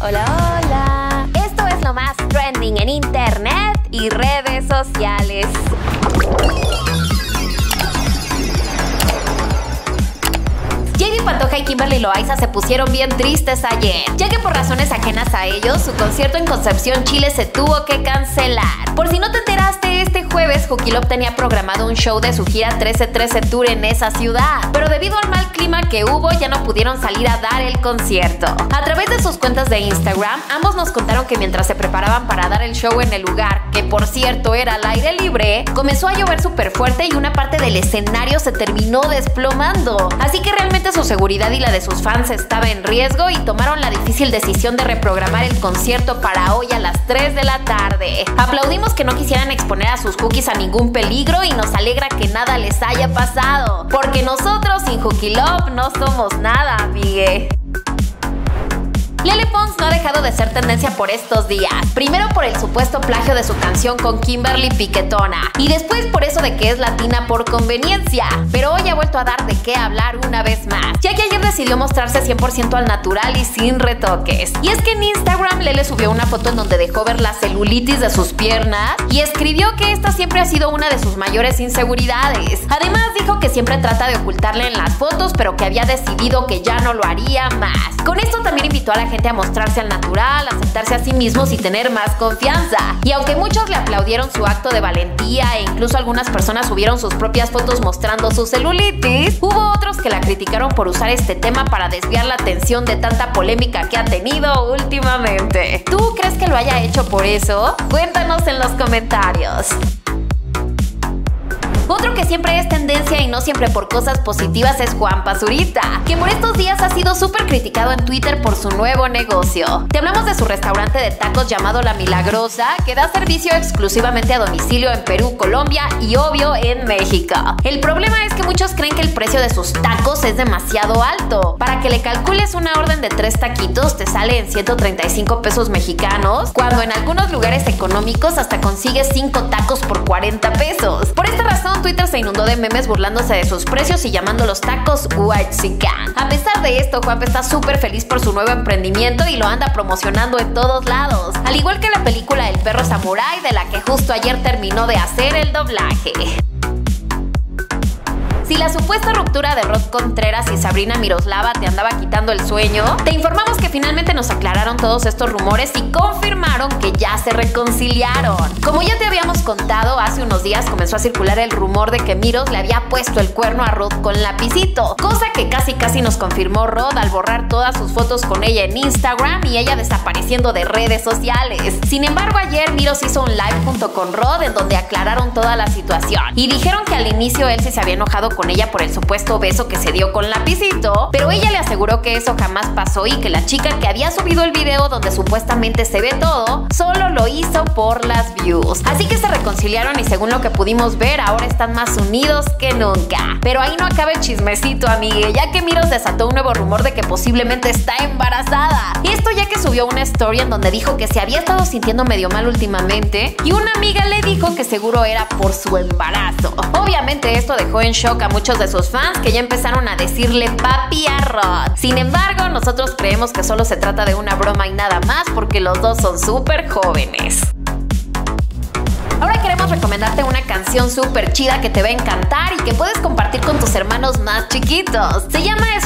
Hola, hola. Esto es lo más trending en internet y redes sociales. Pantoja y Kimberly Loaiza se pusieron bien tristes ayer, ya que por razones ajenas a ellos, su concierto en Concepción, Chile se tuvo que cancelar. Por si no te enteraste, este jueves Jukilop tenía programado un show de su gira 1313 Tour en esa ciudad, pero debido al mal clima que hubo ya no pudieron salir a dar el concierto. A través de sus cuentas de Instagram, ambos nos contaron que mientras se preparaban para dar el show en el lugar, por cierto era al aire libre, comenzó a llover súper fuerte y una parte del escenario se terminó desplomando. Así que realmente su seguridad y la de sus fans estaba en riesgo y tomaron la difícil decisión de reprogramar el concierto para hoy a las 3 de la tarde. Aplaudimos que no quisieran exponer a sus cookies a ningún peligro y nos alegra que nada les haya pasado, porque nosotros sin Hookie Love no somos nada, amigue. Lele Pons no ha dejado de ser tendencia por estos días. Primero por el supuesto plagio de su canción con Kimberly Piquetona. Y después por eso de que es latina por conveniencia. Pero hoy ha vuelto a dar de qué hablar una vez más. Ya que ayer decidió mostrarse 100% al natural y sin retoques. Y es que en Instagram Lele subió una foto en donde dejó ver la celulitis de sus piernas. Y escribió que esta siempre ha sido una de sus mayores inseguridades. Además dijo siempre trata de ocultarle en las fotos. Pero que había decidido que ya no lo haría más. Con esto también invitó a la gente a mostrarse al natural, aceptarse a sí mismos y tener más confianza. Y aunque muchos le aplaudieron su acto de valentía e incluso algunas personas subieron sus propias fotos mostrando su celulitis, hubo otros que la criticaron por usar este tema para desviar la atención de tanta polémica que ha tenido últimamente. ¿Tú crees que lo haya hecho por eso? Cuéntanos en los comentarios. Siempre es tendencia y no siempre por cosas positivas es Juan Pazurita, que por estos días ha sido súper criticado en Twitter por su nuevo negocio. Te hablamos de su restaurante de tacos llamado La Milagrosa, que da servicio exclusivamente a domicilio en Perú, Colombia y obvio en México. El problema es que muchos creen que el precio de sus tacos es demasiado alto. Para que le calcules una orden de tres taquitos te sale en 135 pesos mexicanos, cuando en algunos lugares económicos hasta consigues 5 tacos por 40 pesos. Por esta razón, Twitter se inundó de memes burlándose de sus precios y llamando los tacos Whitezican. A pesar de esto, Juanpe está súper feliz por su nuevo emprendimiento y lo anda promocionando en todos lados. Al igual que la película El perro samurai, de la que justo ayer terminó de hacer el doblaje. Si la supuesta ruptura de Rod Contreras y Sabrina Miroslava te andaba quitando el sueño, te informamos que finalmente nos aclararon todos estos rumores y confirmaron se reconciliaron. Como ya te habíamos contado, hace unos días comenzó a circular el rumor de que Miros le había puesto el cuerno a Rod con lapicito, cosa que casi casi nos confirmó Rod al borrar todas sus fotos con ella en Instagram y ella desapareciendo de redes sociales. Sin embargo, ayer Miros hizo un live junto con Rod en donde aclararon toda la situación y dijeron que al inicio él sí se había enojado con ella por el supuesto beso que se dio con Lapicito, pero ella le aseguró que eso jamás pasó y que la chica que había subido el video donde supuestamente se ve todo, solo lo hizo por las views. Así que se reconciliaron y según lo que pudimos ver, ahora están más unidos que nunca. Pero ahí no acaba el chismecito, amigue, ya que Miros desató un nuevo rumor de que posiblemente está embarazada. Esto ya que subió una story en donde dijo que se había estado sintiendo medio mal últimamente y una amiga le dijo que seguro era por su embarazo. Obviamente esto dejó en shock a muchos de sus fans que ya empezaron a decirle papi a Rod. Sin embargo, nosotros creemos que solo se trata de una broma y nada más porque los dos son súper jóvenes. Ahora queremos recomendarte una canción súper chida que te va a encantar y que puedes compartir con tus hermanos más chiquitos. Se llama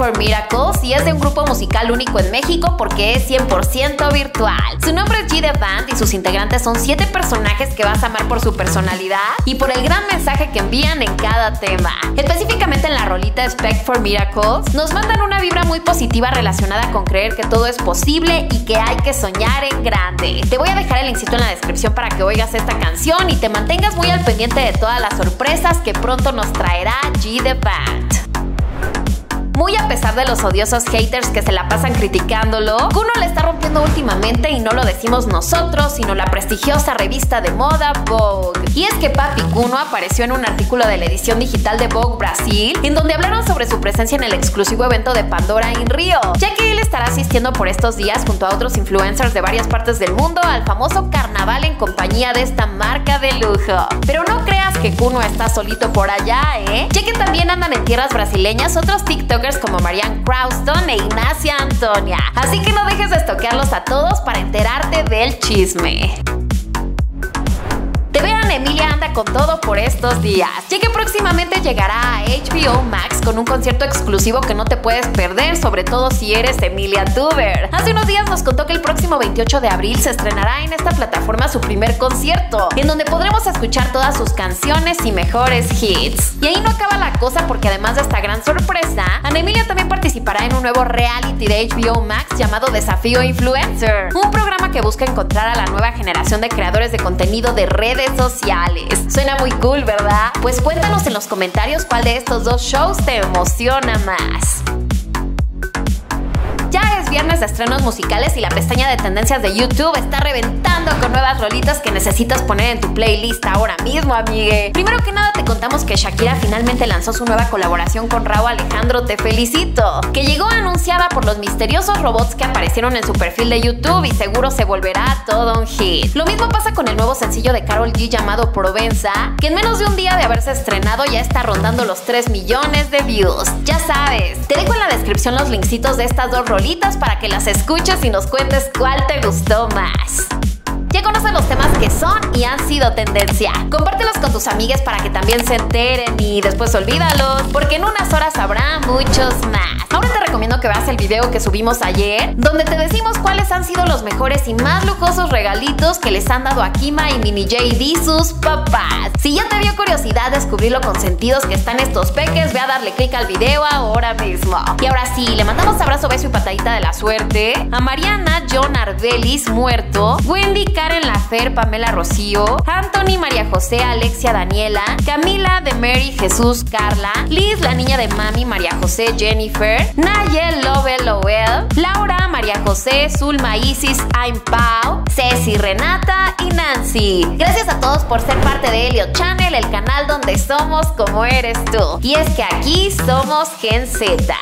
for Miracles y es de un grupo musical único en México porque es 100% virtual. Su nombre es G The Band y sus integrantes son 7 personajes que vas a amar por su personalidad y por el gran mensaje que envían en cada tema. Específicamente en la rolita Expect for Miracles, nos mandan una vibra muy positiva relacionada con creer que todo es posible y que hay que soñar en grande. Te voy a dejar el linkcito en la descripción para que oigas esta canción y te mantengas muy al pendiente de todas las sorpresas que pronto nos traerá G The Band. Muy a pesar de los odiosos haters que se la pasan criticándolo, Kuno le está rompiendo últimamente y no lo decimos nosotros, sino la prestigiosa revista de moda Vogue. Y es que Papi Kuno apareció en un artículo de la edición digital de Vogue Brasil, en donde hablaron sobre su presencia en el exclusivo evento de Pandora en Río, ya que él estará asistiendo por estos días junto a otros influencers de varias partes del mundo al famoso carnaval en compañía de esta marca de lujo. Pero no creas que Kuno está solito por allá, ¿eh? Ya que también andan en tierras brasileñas otros TikTokers como Marianne Crowston e Ignacia Antonia. Así que no dejes de estoquearlos a todos para enterarte del chisme. Emilia anda con todo por estos días, ya que próximamente llegará a HBO Max con un concierto exclusivo que no te puedes perder, sobre todo si eres Emilia Tuber. Hace unos días nos contó que el próximo 28 de abril se estrenará en esta plataforma su primer concierto, en donde podremos escuchar todas sus canciones y mejores hits. Y ahí no acaba la cosa porque además de esta gran sorpresa, Ana Emilia también participará en un nuevo reality de HBO Max llamado Desafío Influencer, un programa que busca encontrar a la nueva generación de creadores de contenido de redes sociales. Suena muy cool, ¿verdad? Pues cuéntanos en los comentarios cuál de estos dos shows te emociona más. Viernes de estrenos musicales y la pestaña de tendencias de YouTube está reventando con nuevas rolitas que necesitas poner en tu playlist ahora mismo, amigue. Primero que nada te contamos que Shakira finalmente lanzó su nueva colaboración con Raúl Alejandro Te Felicito, que llegó anunciada por los misteriosos robots que aparecieron en su perfil de YouTube y seguro se volverá todo un hit. Lo mismo pasa con el nuevo sencillo de Carol G llamado Provenza, que en menos de un día de haberse estrenado ya está rondando los 3 millones de views. Ya sabes, te dejo en la descripción los linksitos de estas dos rolitas para que las escuches y nos cuentes cuál te gustó más. Ya los temas que son y han sido tendencia. Compártelos con tus amigas para que también se enteren y después olvídalos, porque en unas horas habrá muchos más. Ahora te recomiendo que veas el video que subimos ayer, donde te decimos cuáles han sido los mejores y más lujosos regalitos que les han dado a Kima y Mini JD sus papás. Si ya te dio curiosidad descubrir lo consentidos que están estos peques, ve a darle clic al video ahora mismo. Y ahora sí, le mandamos abrazo, beso y patadita de la suerte a Mariana John Arbelis muerto, Wendy Karen Lafer, Pamela Rocío, Anthony, María José, Alexia Daniela, Camila de Mary, Jesús, Carla, Liz, la niña de Mami, María José, Jennifer, Nayel, Love, Lowell, Laura, María José, Zulma, Isis, I'm Pau, Ceci, Renata y Nancy. Gracias a todos por ser parte de Elliot Channel, el canal donde somos como eres tú. Y es que aquí somos Gen Z.